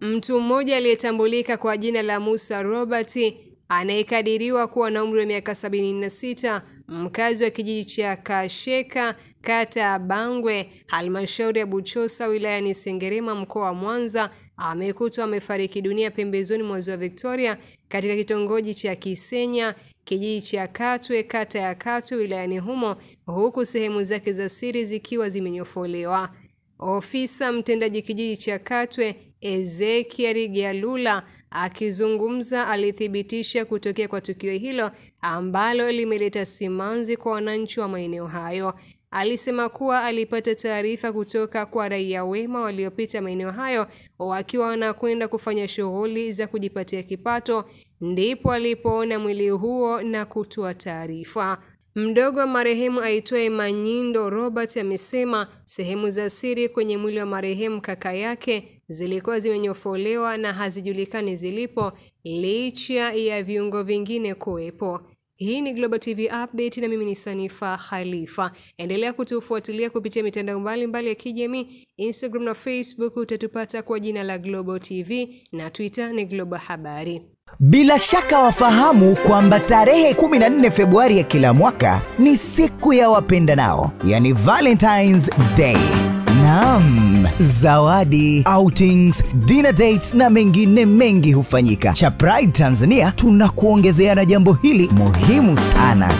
Mtu mmoja aliyetambulika kwa jina la Musa Robert anayekadiriwa kuwa na umri wa miaka 76, mkazi wa kijiji cha Kasheka, kata ya Bangwe, halmashauri ya Buchosa, wilayani Sengerema, mkoa wa Mwanza, amekutwa amefariki dunia pembezoni mwa ziwa Victoria katika kitongoji cha Kisenya, kijiji cha Katwe, kata ya Katwe, wilayani humo, huku sehemu zake za siri zikiwa zimenyofolewa. Ofisa mtendaji kijiji cha Katwe Ezekiel Gyalula akizungumza alithibitisha kutokea kwa tukio hilo ambalo limeleta simanzi kwa wananchi wa maeneo hayo. Alisema kuwa alipata taarifa kutoka kwa raia wema waliopita maeneo hayo wakiwa wanakwenda kufanya shughuli za kujipatia kipato, ndipo alipoona mwili huo na kutoa taarifa. Mdogo wa marehemu aitwaye Manyindo Robert amesema sehemu za siri kwenye mwili wa marehemu kaka yake zilikuwa zimenyofolewa na hazijulikani zilipo licha ya viungo vingine kuwepo. Hii ni Global TV Update na mimi ni Sanifa Khalifa. Endelea kutufuatilia kupitia mitandao mbalimbali ya kijamii, Instagram na Facebook utatupata kwa jina la Global TV na Twitter ni Global Habari. Bila shaka wafahamu kwamba tarehe 14 Februari ya kila mwaka ni siku ya wapendanao, yani Valentine's Day. Naam, zawadi, outings, dinner dates na mengine mengi hufanyika. Cha Pride Tanzania tunakuongezea na jambo hili muhimu sana.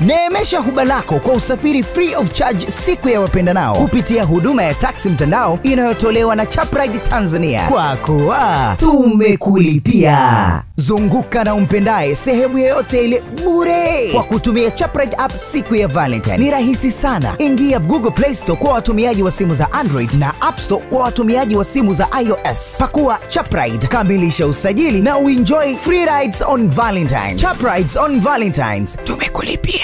Neemesha huba lako kwa usafiri free of charge siku ya wapendanao kupitia huduma ya taksi mtandao inayotolewa na Chapride Tanzania, kwa kuwa tumekulipia. Zunguka na umpendaye sehemu yoyote ile bure kwa kutumia Chapride app siku ya Valentine. Ni rahisi sana. Ingia Google Play Store kwa watumiaji wa simu za Android na App Store kwa watumiaji wa simu za iOS. Pakua Chapride, kamilisha usajili na uenjoy free rides on Valentines. Chaprides on Valentines, tumekulipia.